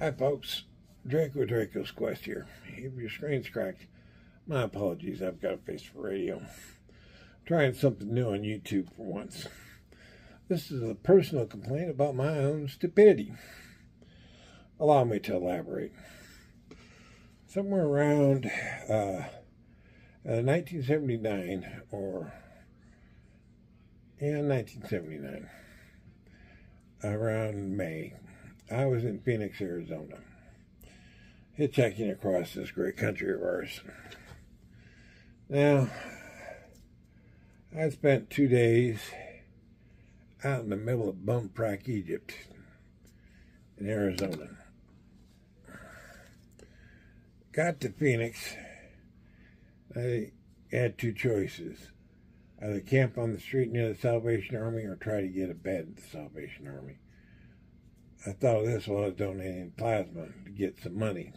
Hi, folks. Draco Draco's Quest here. If your screen's cracked, my apologies. I've got a face for radio. I'm trying something new on YouTube for once. This is a personal complaint about my own stupidity. Allow me to elaborate. Somewhere around uh, uh, 1979 or yeah, 1979, around May, I was in Phoenix, Arizona, hitchhiking across this great country of ours. Now, I spent two days out in the middle of bum Bumprack, Egypt, in Arizona. Got to Phoenix. I had two choices either camp on the street near the Salvation Army or try to get a bed at the Salvation Army. I thought this was donating plasma to get some money.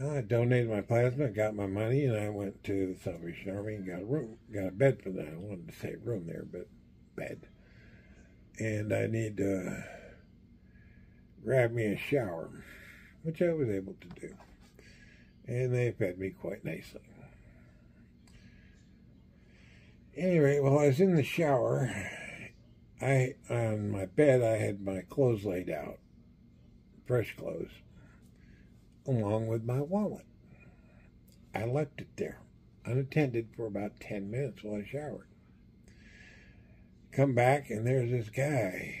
I donated my plasma, got my money, and I went to the Salvation Army and got a room, got a bed for that. I wanted to say room there, but bed. And I need to grab me a shower, which I was able to do. And they fed me quite nicely. Anyway, while I was in the shower, I on my bed I had my clothes laid out, fresh clothes, along with my wallet. I left it there, unattended, for about ten minutes while I showered. Come back and there's this guy.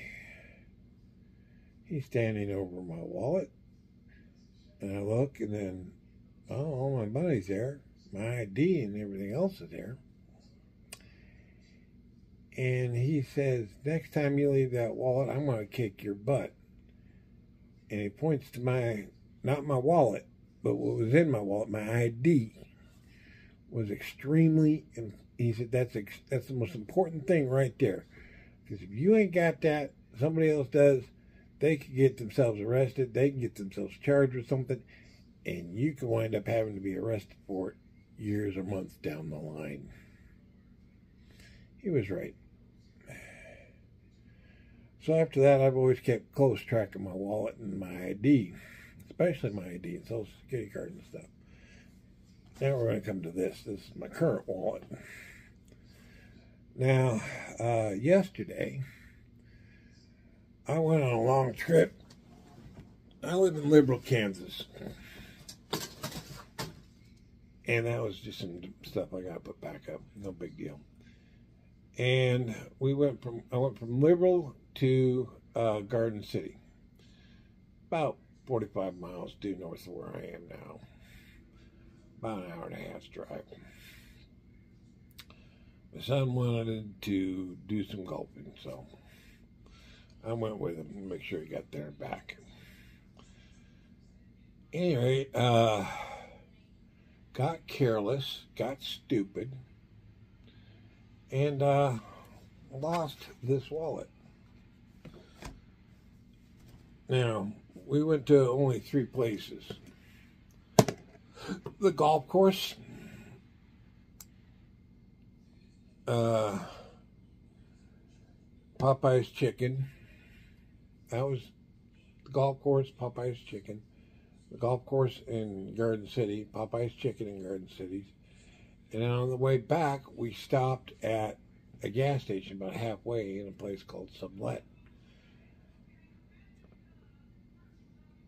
He's standing over my wallet, and I look, and then oh, all my money's there, my ID and everything else is there and he says, Next time you leave that wallet, I'm going to kick your butt. And he points to my, not my wallet, but what was in my wallet, my ID, was extremely, and he said, That's, that's the most important thing right there. Because if you ain't got that, somebody else does, they could get themselves arrested, they can get themselves charged with something, and you can wind up having to be arrested for it years or months down the line. He was right. So after that, I've always kept close track of my wallet and my ID, especially my ID and Social Security card and stuff. Now we're going to come to this. This is my current wallet. Now, uh, yesterday, I went on a long trip. I live in Liberal, Kansas. And that was just some stuff I got to put back up. No big deal. And we went from, I went from Liberal to uh, Garden City, about 45 miles due north of where I am now. About an hour and a half's drive. My son wanted to do some golfing, so I went with him to make sure he got there and back. Anyway, uh, got careless, got stupid, and uh, lost this wallet. Now, we went to only three places. The golf course, uh, Popeye's Chicken. That was the golf course, Popeye's Chicken. The golf course in Garden City, Popeye's Chicken in Garden City. And then on the way back, we stopped at a gas station about halfway in a place called Sublette.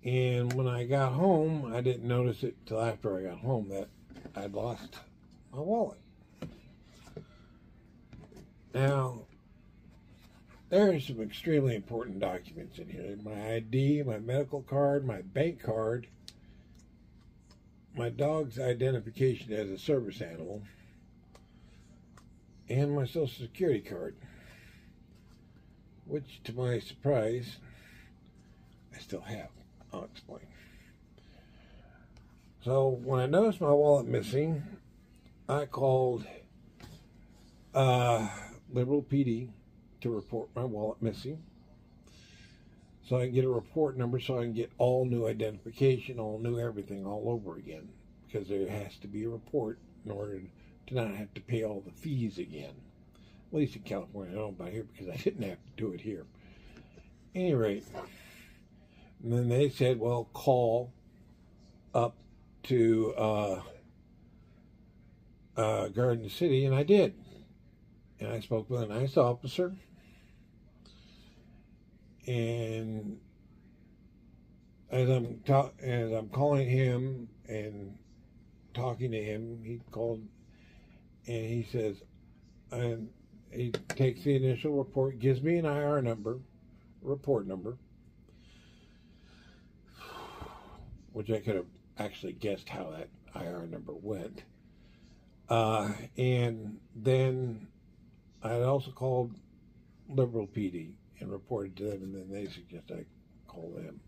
And when I got home, I didn't notice it till after I got home that I'd lost my wallet. Now, there are some extremely important documents in here. My ID, my medical card, my bank card, my dog's identification as a service animal, and my social security card. Which, to my surprise, I still have. I'll explain. So when I noticed my wallet missing, I called uh, Liberal PD to report my wallet missing. So I can get a report number so I can get all new identification, all new everything all over again. Because there has to be a report in order to not have to pay all the fees again. At least in California, I don't about here because I didn't have to do it here. At any rate, And then they said, well, call up to uh, uh, Garden City, and I did. And I spoke with a nice officer, and as I'm as I'm calling him and talking to him, he called and he says, and he takes the initial report, gives me an IR number, report number, which I could have actually guessed how that IR number went. Uh, and then I also called Liberal PD and reported to them, and then they suggested I call them,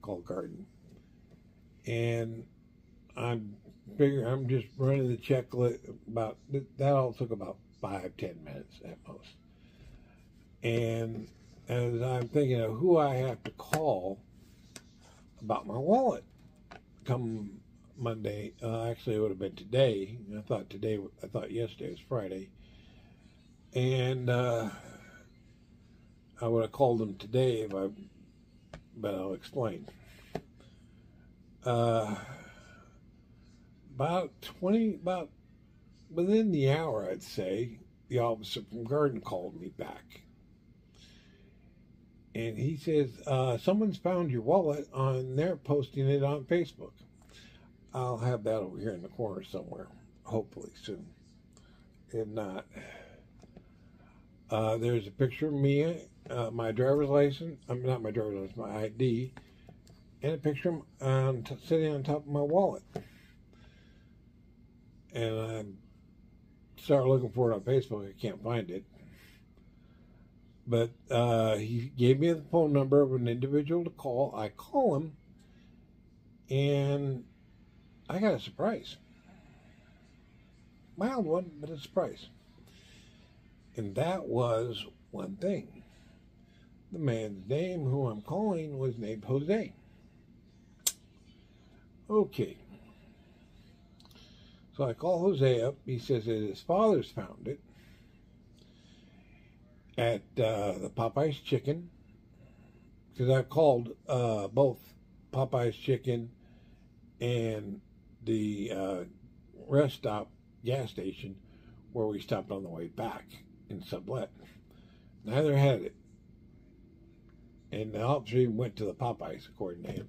call Garden. And I'm figuring I'm just running the checklist about that all took about five ten minutes at most. And as I'm thinking of who I have to call about my wallet come Monday, uh, actually it would have been today. I thought today, I thought yesterday was Friday, and uh, I would have called them today if I, but I'll explain. Uh, about 20, about within the hour, I'd say, the officer from Garden called me back. And he says, uh, someone's found your wallet on, they're posting it on Facebook. I'll have that over here in the corner somewhere, hopefully soon. If not, uh, there's a picture of me, uh, my driver's license, I'm not my driver's license, my ID, and a picture um, sitting on top of my wallet and I start looking for it on Facebook. I can't find it. But uh, he gave me the phone number of an individual to call. I call him, and I got a surprise. Mild one, but a surprise. And that was one thing. The man's name, who I'm calling, was named Jose. Okay. So I call Jose up. He says that his father's found it at uh, the Popeye's Chicken because I've called uh, both Popeye's Chicken and the uh, rest stop gas station where we stopped on the way back in Sublette. Neither had it. And the officer went to the Popeyes, according to him.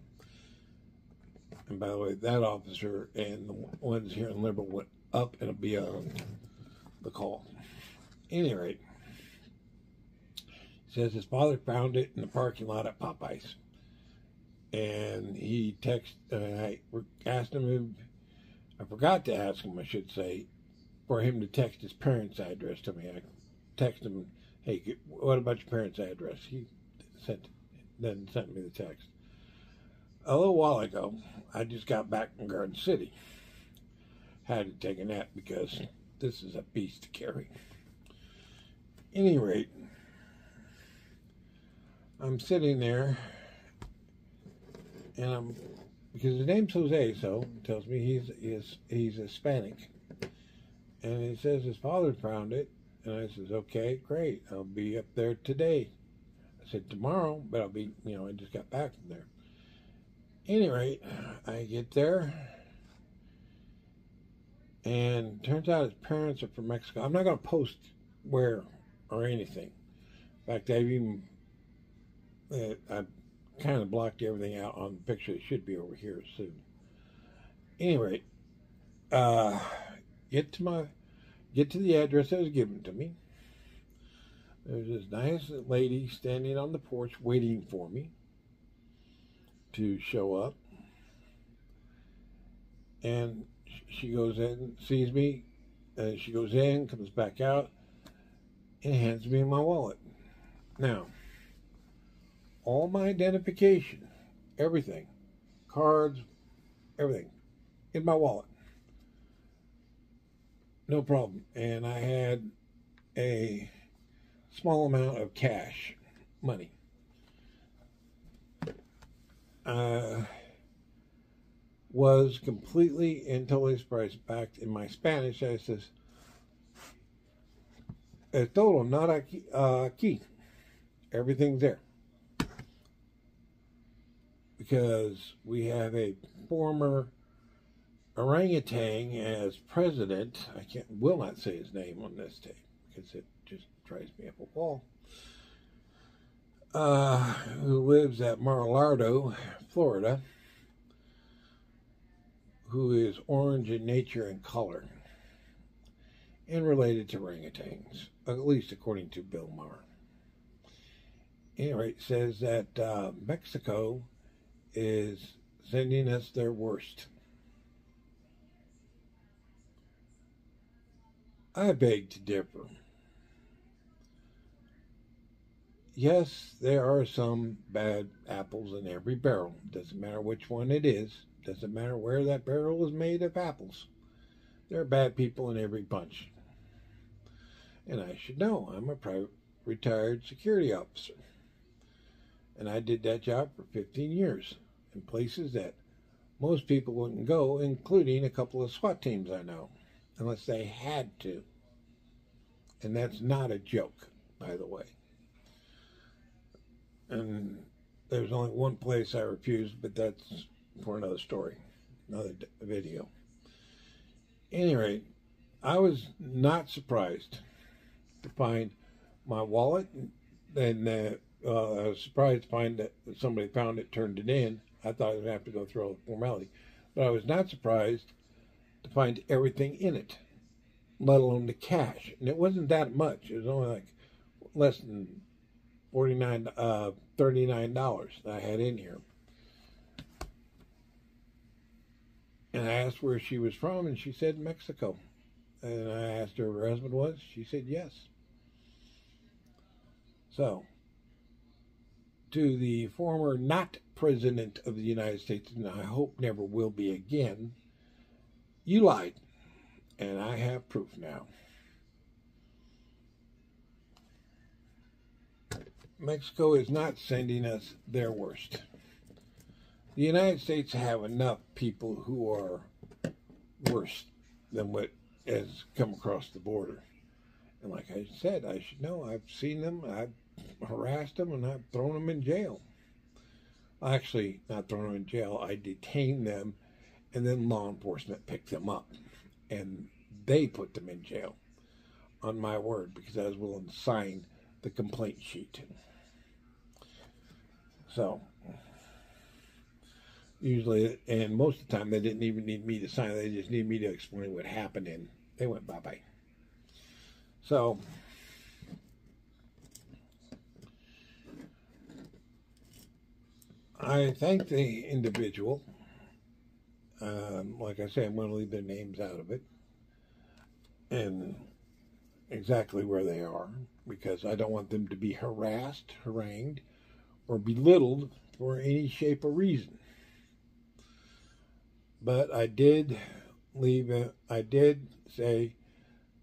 And by the way, that officer and the ones here in Liberal went up and beyond the call. any rate, says his father found it in the parking lot at Popeyes. And he texted, uh, I asked him if, I forgot to ask him, I should say, for him to text his parents' address to me. I texted him, hey, what about your parents' address? He sent, then sent me the text a little while ago, I just got back from Garden City. Had to take a nap because this is a beast to carry. Any rate, I'm sitting there, and I'm because his name's Jose, so tells me he's he's he's Hispanic, and he says his father found it, and I says, okay, great, I'll be up there today. I said tomorrow, but I'll be, you know, I just got back from there any rate, I get there, and turns out his parents are from Mexico. I'm not going to post where or anything. In fact, I've even uh, I kind of blocked everything out on the picture. It should be over here soon. Anyway, uh, get to my get to the address that was given to me. There's this nice lady standing on the porch waiting for me to show up. And she goes in, sees me, and she goes in, comes back out, and hands me my wallet. Now, all my identification, everything, cards, everything, in my wallet. No problem. And I had a small amount of cash, money uh, was completely and totally surprised. Back in my Spanish, I says, "Es todo, nada aquí, uh. Everything's there." Because we have a former orangutan as president. I can't will not say his name on this tape because it just drives me up a wall. Uh, who lives at Mar-a-Lago, Florida, who is orange in nature and color and related to orangutans, at least according to Bill Maher. Anyway, it says that uh, Mexico is sending us their worst. I beg to differ. Yes, there are some bad apples in every barrel. Doesn't matter which one it is. Doesn't matter where that barrel is made of apples. There are bad people in every bunch. And I should know. I'm a private retired security officer. And I did that job for 15 years in places that most people wouldn't go, including a couple of SWAT teams I know, unless they had to. And that's not a joke, by the way. And there's only one place I refused, but that's for another story, another video. Any rate, I was not surprised to find my wallet, and uh, uh, I was surprised to find that somebody found it, turned it in. I thought I would have to go through all the formality, but I was not surprised to find everything in it, let alone the cash. And it wasn't that much. It was only like less than forty nine, uh, thirty nine dollars that I had in here. And I asked where she was from, and she said Mexico. And I asked her where her husband was. She said yes. So, to the former not president of the United States, and I hope never will be again, you lied. And I have proof now. Mexico is not sending us their worst. The United States have enough people who are worse than what has come across the border. And like I said, I should know. I've seen them. I've harassed them and I've thrown them in jail. Actually, not thrown them in jail. I detained them and then law enforcement picked them up and they put them in jail on my word because I was willing to sign the complaint sheet. So, usually, and most of the time, they didn't even need me to sign. They just need me to explain what happened, and they went bye bye. So, I thank the individual. Um, like I say, I'm going to leave their names out of it and exactly where they are because I don't want them to be harassed, harangued, or belittled for any shape or reason. But I did leave it, I did say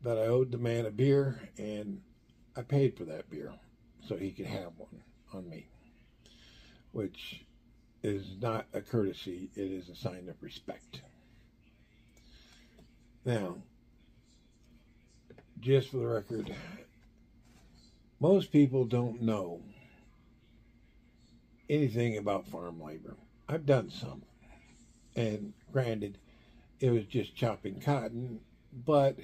that I owed the man a beer and I paid for that beer so he could have one on me, which is not a courtesy, it is a sign of respect. Now, just for the record, most people don't know anything about farm labor. I've done some, and granted, it was just chopping cotton, but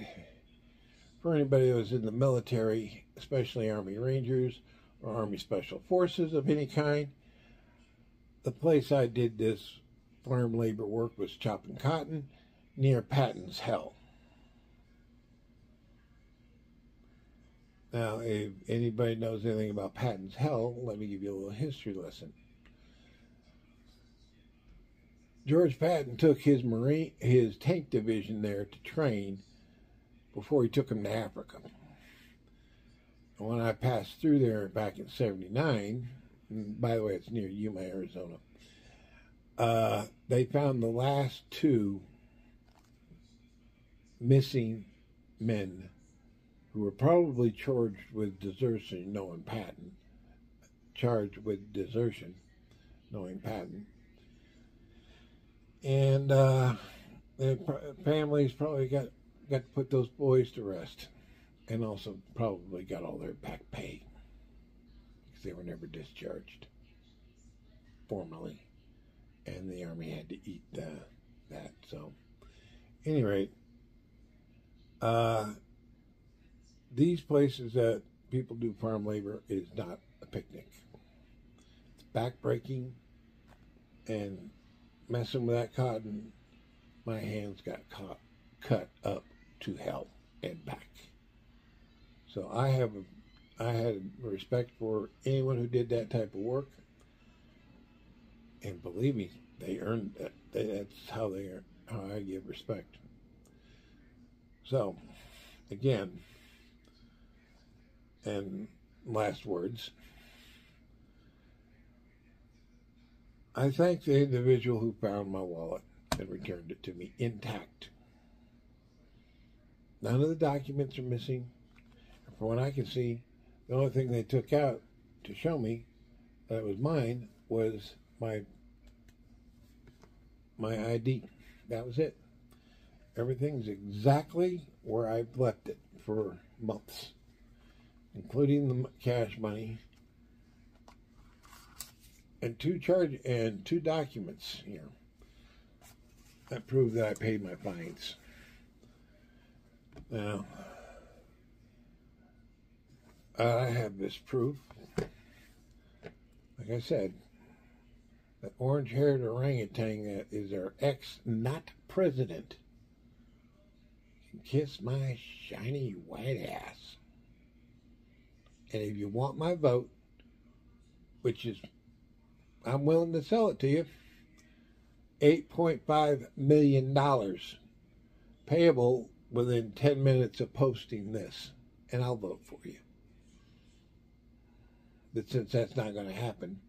for anybody who was in the military, especially Army Rangers or Army Special Forces of any kind, the place I did this farm labor work was chopping cotton near Patton's Hell. Now, if anybody knows anything about Patton's Hell, let me give you a little history lesson. George Patton took his marine his tank division there to train before he took them to Africa. And when I passed through there back in '79, by the way, it's near Yuma, Arizona. Uh, they found the last two missing men who were probably charged with desertion, knowing Patton, charged with desertion, knowing Patton. And uh, their families probably got, got to put those boys to rest and also probably got all their back pay they were never discharged formally. and the army had to eat uh, that. So, any rate, uh, these places that people do farm labor is not a picnic. It's backbreaking and messing with that cotton. My hands got caught, cut up to hell and back. So I have a, I had respect for anyone who did that type of work, and believe me, they earned that. That's how they how I give respect. So, again, and last words. I thank the individual who found my wallet and returned it to me intact. None of the documents are missing. From what I can see, the only thing they took out to show me that was mine was my my ID. That was it. Everything's exactly where I've left it for months, including the cash money and two charge and two documents here that prove that I paid my fines. Now, I have this proof. Like I said, the orange haired orangutan that is our ex not president can kiss my shiny white ass. And if you want my vote, which is, I'm willing to sell it to you, $8.5 million payable within 10 minutes of posting this, and I'll vote for you. But since that's not going to happen,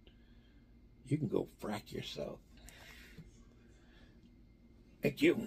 you can go frack yourself. Thank you.